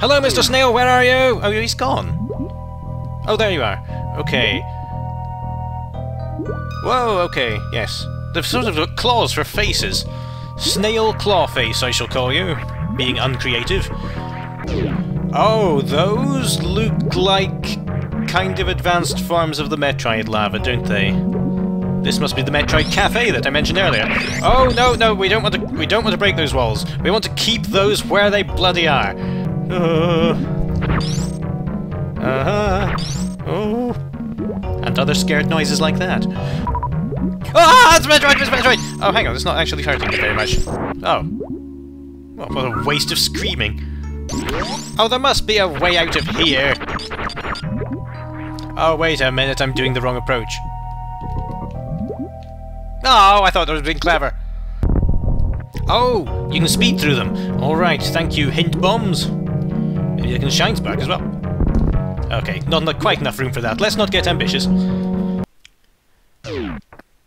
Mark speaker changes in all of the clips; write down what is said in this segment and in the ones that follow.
Speaker 1: Hello, Mr. Snail, where are you? Oh, he's gone. Oh, there you are. Okay. Whoa, okay, yes. They've sort of got claws for faces. Snail Claw Face, I shall call you, being uncreative. Oh, those look like kind of advanced forms of the Metroid larva, don't they? This must be the Metroid Cafe that I mentioned earlier. Oh no, no, we don't want to. We don't want to break those walls. We want to keep those where they bloody are. Uh huh. Oh. And other scared noises like that. Ah, it's Metroid! It's Metroid! Oh, hang on, it's not actually hurting me very much. Oh. Well, what a waste of screaming. Oh, there must be a way out of here. Oh, wait a minute, I'm doing the wrong approach. Oh, I thought I was being clever. Oh, you can speed through them. Alright, thank you, hint bombs. Maybe I can shine spark as well. Okay, not, not quite enough room for that. Let's not get ambitious.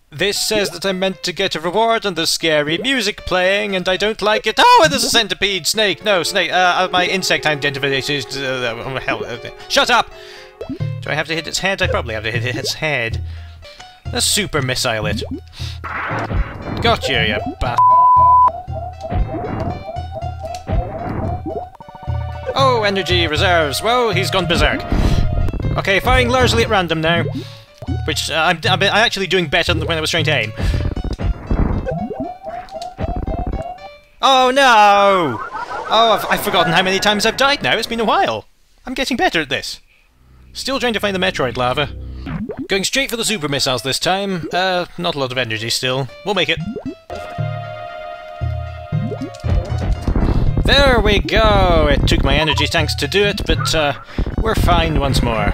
Speaker 1: This says that I'm meant to get a reward and there's scary music playing and I don't like it. Oh, there's a centipede! Snake! No, snake! Uh, my insect identification is... Uh, uh, hell, uh, shut up! Do I have to hit its head? I probably have to hit its head. Let's super missile it. Got you you bastard. Oh, energy reserves. Whoa, he's gone berserk. Okay, firing largely at random now. Which, uh, I'm, I'm actually doing better than when I was trying to aim. Oh no! Oh, I've, I've forgotten how many times I've died now. It's been a while. I'm getting better at this. Still trying to find the Metroid larva. Going straight for the super missiles this time. Uh, not a lot of energy still. We'll make it. There we go! It took my energy tanks to do it, but uh, we're fine once more.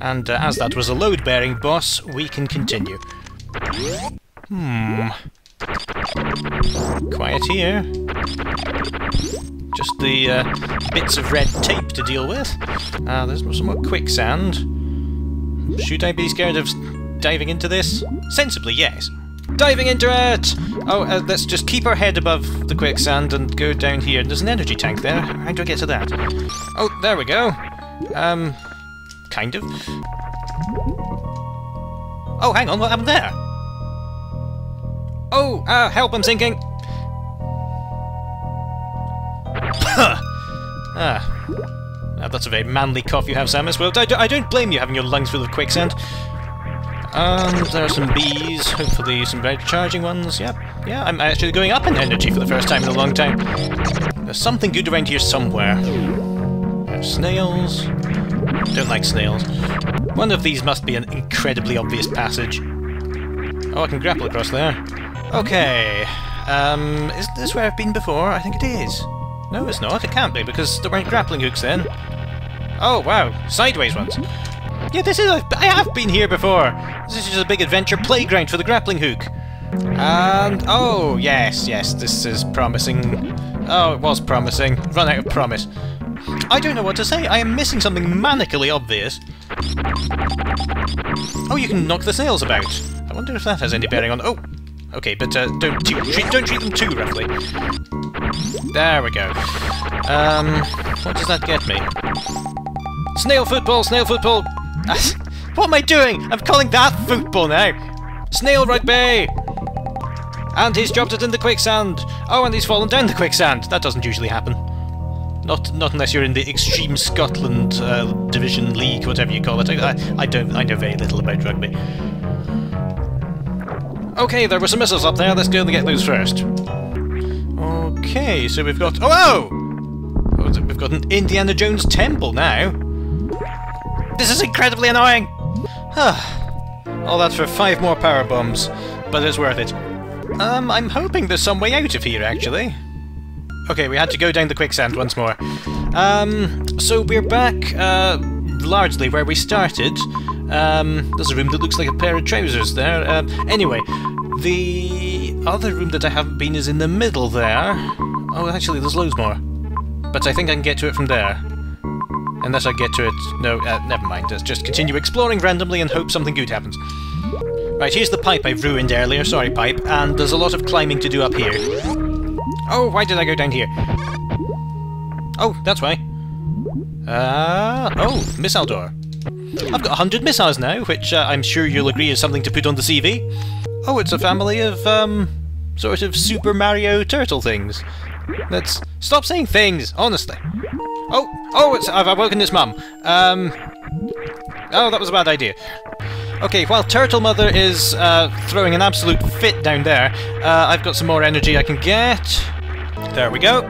Speaker 1: And uh, as that was a load-bearing boss, we can continue. Hmm. Quiet here. Just the uh, bits of red tape to deal with. Uh, there's some more quicksand. Should I be scared of diving into this? Sensibly, yes. Diving into it! Oh, uh, let's just keep our head above the quicksand and go down here. There's an energy tank there. How do I get to that? Oh, there we go. Um, kind of. Oh, hang on, what happened there? Oh, uh, help, I'm sinking! ah. That's a very manly cough you have, Samus. Well, I, don't blame you having your lungs full of quicksand. And there are some bees, hopefully some very charging ones. Yep, yeah, I'm actually going up in energy for the first time in a long time. There's something good around here somewhere. There's snails. Don't like snails. One of these must be an incredibly obvious passage. Oh, I can grapple across there. Okay. Um, is this where I've been before? I think it is. No, it's not. It can't be, because there weren't grappling hooks then. Oh, wow. Sideways ones. Yeah, this is... I have been here before. This is just a big adventure playground for the grappling hook. And... Oh, yes, yes, this is promising. Oh, it was promising. Run out of promise. I don't know what to say. I am missing something manically obvious. Oh, you can knock the snails about. I wonder if that has any bearing on... Oh! Okay, but uh, don't, treat, don't treat them too roughly. There we go. Um, what does that get me? Snail football, snail football! what am I doing? I'm calling that football now! Snail rugby! And he's dropped it in the quicksand! Oh, and he's fallen down the quicksand! That doesn't usually happen. Not not unless you're in the Extreme Scotland uh, Division League, whatever you call it. I, I don't. I know very little about rugby. Okay, there were some missiles up there. Let's go and get those first. Okay, so we've got. Oh, oh! We've got an Indiana Jones temple now. This is incredibly annoying. All that for five more power bombs, but it's worth it. Um, I'm hoping there's some way out of here, actually. Okay, we had to go down the quicksand once more. Um, so we're back, uh, largely where we started. Um, there's a room that looks like a pair of trousers there. Uh, anyway, the other room that I haven't been is in the middle there. Oh, actually, there's loads more. But I think I can get to it from there. Unless I get to it... No, uh, never mind. Let's just continue exploring randomly and hope something good happens. Right, here's the pipe I've ruined earlier, sorry pipe, and there's a lot of climbing to do up here. Oh, why did I go down here? Oh, that's why. Uh, oh, missile door. I've got 100 missiles now, which uh, I'm sure you'll agree is something to put on the CV. Oh, it's a family of, um, sort of Super Mario Turtle things. Let's stop saying things, honestly. Oh, oh, it's, I've awoken his mum. Um, oh, that was a bad idea. Okay, while Turtle Mother is uh, throwing an absolute fit down there, uh, I've got some more energy I can get. There we go.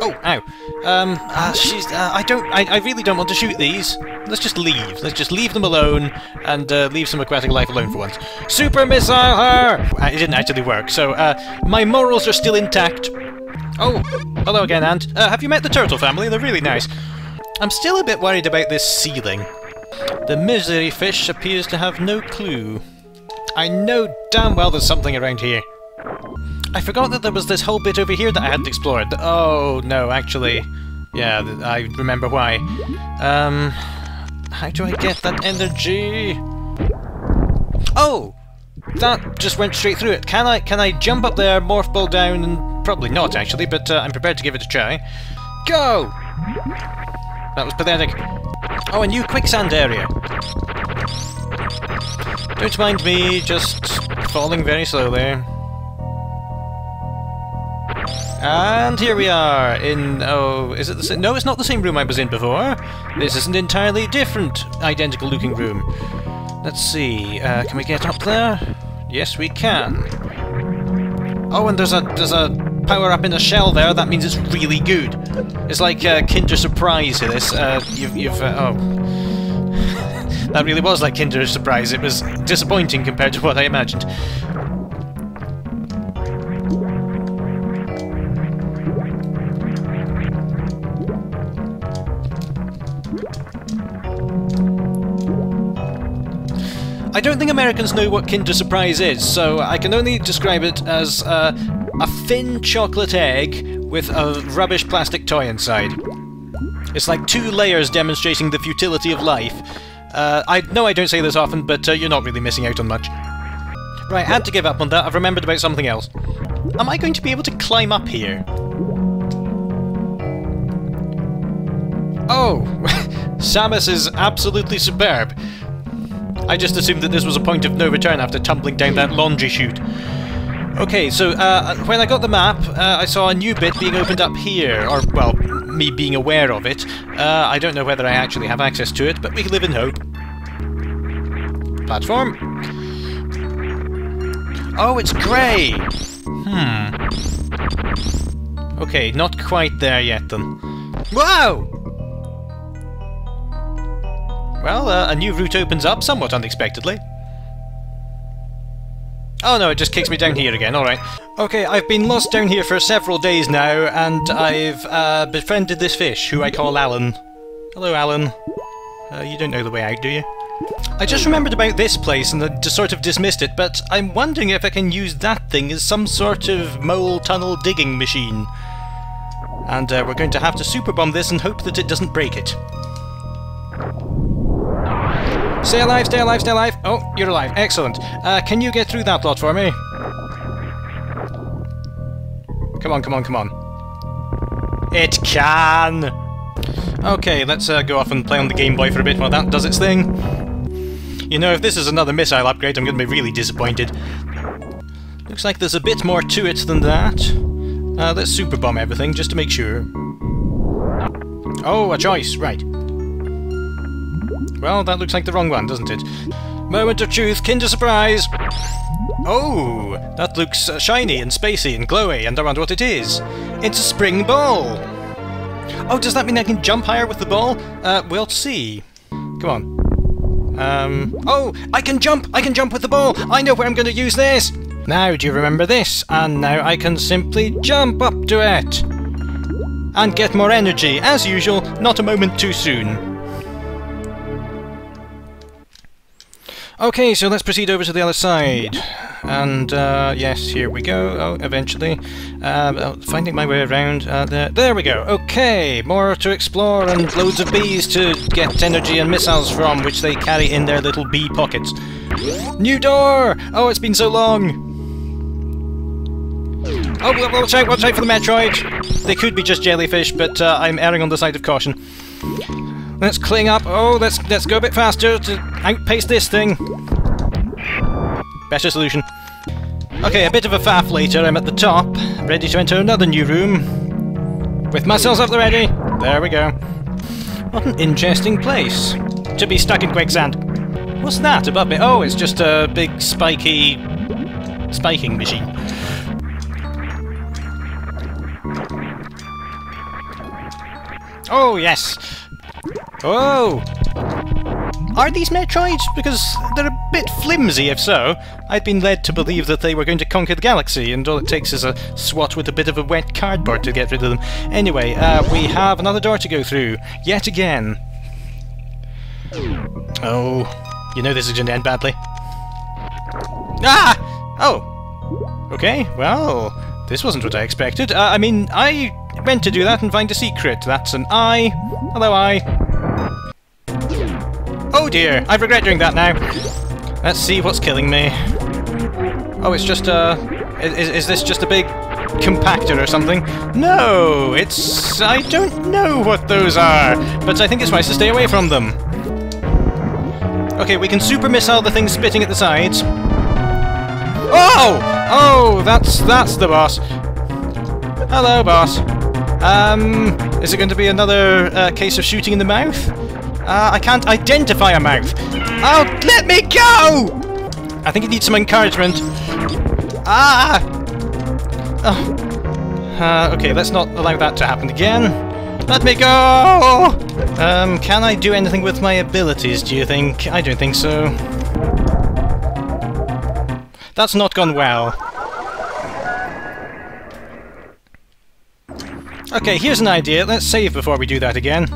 Speaker 1: Oh, ow. Um, uh, she's, uh, I don't, I, I really don't want to shoot these. Let's just leave. Let's just leave them alone and uh, leave some aquatic life alone for once. Super missile her! Uh, it didn't actually work, so uh, my morals are still intact. Oh, hello again, Ant. Uh, have you met the turtle family? They're really nice. I'm still a bit worried about this ceiling. The misery fish appears to have no clue. I know damn well there's something around here. I forgot that there was this whole bit over here that I hadn't explored. Oh, no, actually. Yeah, I remember why. Um, how do I get that energy? Oh! That just went straight through it. Can I can I jump up there, morph ball down, and probably not actually, but uh, I'm prepared to give it a try. Go! That was pathetic. Oh, a new quicksand area. Don't mind me, just falling very slowly. And here we are in... oh, is it the same? No, it's not the same room I was in before. This is an entirely different, identical looking room. Let's see, uh, can we get up there? Yes, we can. Oh, and there's a there's a power up in a shell there. That means it's really good. It's like uh, Kinder Surprise to this. Uh, you've you've uh, oh. that really was like Kinder Surprise. It was disappointing compared to what I imagined. I don't think Americans know what Kinder Surprise is, so I can only describe it as uh, a thin chocolate egg with a rubbish plastic toy inside. It's like two layers demonstrating the futility of life. Uh, I know I don't say this often, but uh, you're not really missing out on much. Right, I had to give up on that. I've remembered about something else. Am I going to be able to climb up here? Oh! Samus is absolutely superb. I just assumed that this was a point of no return after tumbling down that laundry chute. Okay, so uh, when I got the map, uh, I saw a new bit being opened up here, or, well, me being aware of it. Uh, I don't know whether I actually have access to it, but we live in hope. Platform. Oh, it's grey! Hmm. Okay, not quite there yet then. Whoa! Well, uh, a new route opens up somewhat unexpectedly. Oh no, it just kicks me down here again, alright. Okay, I've been lost down here for several days now, and I've uh, befriended this fish, who I call Alan. Hello, Alan. Uh, you don't know the way out, do you? I just remembered about this place and I just sort of dismissed it, but I'm wondering if I can use that thing as some sort of mole tunnel digging machine. And uh, we're going to have to super bomb this and hope that it doesn't break it. Stay alive, stay alive, stay alive. Oh, you're alive. Excellent. Uh, can you get through that lot for me? Come on, come on, come on. It can! Okay, let's uh, go off and play on the Game Boy for a bit while that does its thing. You know, if this is another missile upgrade, I'm going to be really disappointed. Looks like there's a bit more to it than that. Uh, let's super bomb everything, just to make sure. Oh, a choice, right. Well, that looks like the wrong one, doesn't it? Moment of truth, Kinder Surprise! Oh, that looks uh, shiny and spacey and glowy, and I wonder what it is. It's a spring ball! Oh, does that mean I can jump higher with the ball? Uh, we'll see. Come on. Um, oh, I can jump! I can jump with the ball! I know where I'm going to use this! Now, do you remember this? And now I can simply jump up to it! And get more energy, as usual, not a moment too soon. Okay, so let's proceed over to the other side. And, uh, yes, here we go, oh, eventually. Uh, finding my way around, uh, there, there we go. Okay, more to explore and loads of bees to get energy and missiles from, which they carry in their little bee pockets. New door! Oh, it's been so long! Oh, watch out, watch out for the Metroid! They could be just jellyfish, but uh, I'm erring on the side of caution. Let's cling up. Oh, let's let's go a bit faster to outpace this thing. Better solution. Okay, a bit of a faff later. I'm at the top, ready to enter another new room. With missiles up the ready. There we go. What an interesting place to be stuck in quicksand. What's that above me? Oh, it's just a big spiky spiking machine. Oh, yes! Oh! Are these Metroids? Because they're a bit flimsy if so. I'd been led to believe that they were going to conquer the galaxy, and all it takes is a swat with a bit of a wet cardboard to get rid of them. Anyway, uh, we have another door to go through, yet again. Oh, you know this is going to end badly. Ah! Oh! Okay, well, this wasn't what I expected. Uh, I mean, I went to do that and find a secret. That's an eye. Hello, eye. Dear, I regret doing that now. Let's see what's killing me. Oh, it's just a... Is, is this just a big compactor or something? No, it's... I don't know what those are, but I think it's wise to stay away from them. Okay, we can super missile the thing spitting at the sides. Oh! Oh, that's that's the boss. Hello, boss. Um, is it going to be another uh, case of shooting in the mouth? Uh, I can't identify a mouth. Oh, let me go! I think it needs some encouragement. Ah! Oh. Uh, okay, let's not allow that to happen again. Let me go! Um, can I do anything with my abilities, do you think? I don't think so. That's not gone well. Okay, here's an idea. Let's save before we do that again.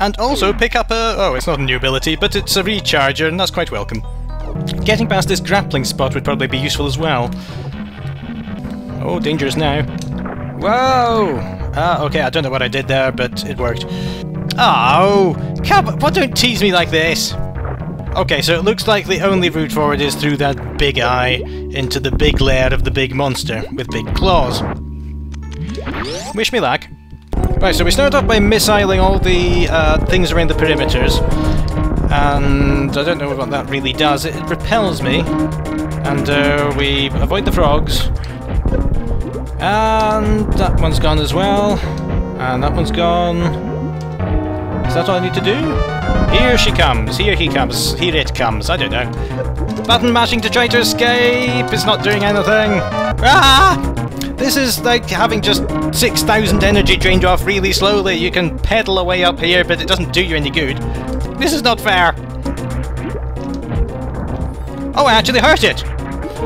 Speaker 1: And also pick up a... oh, it's not a new ability, but it's a recharger, and that's quite welcome. Getting past this grappling spot would probably be useful as well. Oh, dangerous now. Whoa! Ah, okay, I don't know what I did there, but it worked. Oh! Come, what don't tease me like this? Okay, so it looks like the only route forward is through that big eye into the big lair of the big monster with big claws. Wish me luck. Right, so we start off by missiling all the uh, things around the perimeters. And I don't know what that really does. It, repels me. And uh, we avoid the frogs. And that one's gone as well. And that one's gone. Is that all I need to do? Here she comes. Here he comes. Here it comes. I don't know. Button mashing to try to escape. It's not doing anything. Ah! This is like having just 6,000 energy drained off really slowly. You can pedal away up here, but it doesn't do you any good. This is not fair. Oh, I actually hurt it!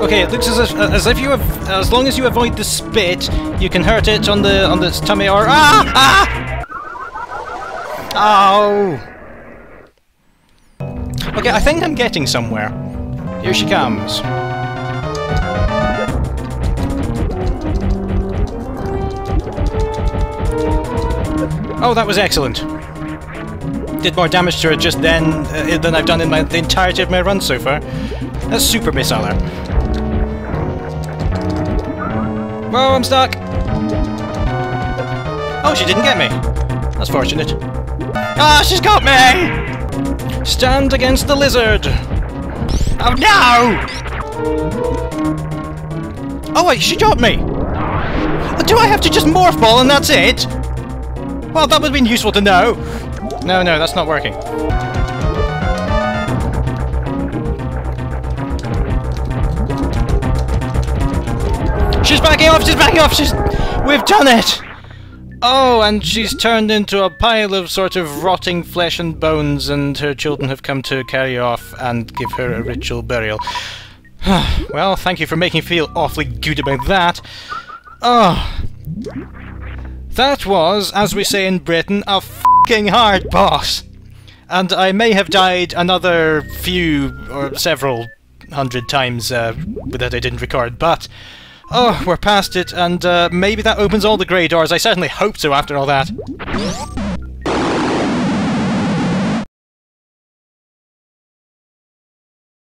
Speaker 1: Okay, it looks as if, as if you have, as long as you avoid the spit, you can hurt it on the on the tummy or ah ah. Oh. Okay, I think I'm getting somewhere. Here she comes. Oh, that was excellent. Did more damage to her just then uh, than I've done in my, the entirety of my run so far. That's super missile Whoa, I'm stuck! Oh, she didn't get me. That's fortunate. Ah, she's got me! Stand against the lizard! Oh no! Oh wait, she got me! Do I have to just morph ball and that's it? Well, that would have been useful to know. No, no, that's not working. She's backing off, she's backing off, she's... We've done it! Oh, and she's turned into a pile of sort of rotting flesh and bones, and her children have come to carry her off and give her a ritual burial. well, thank you for making me feel awfully good about that. Oh, that was, as we say in Britain, a f***ing hard boss. And I may have died another few or several hundred times uh, that I didn't record, but oh, we're past it, and uh, maybe that opens all the grey doors. I certainly hope so after all that.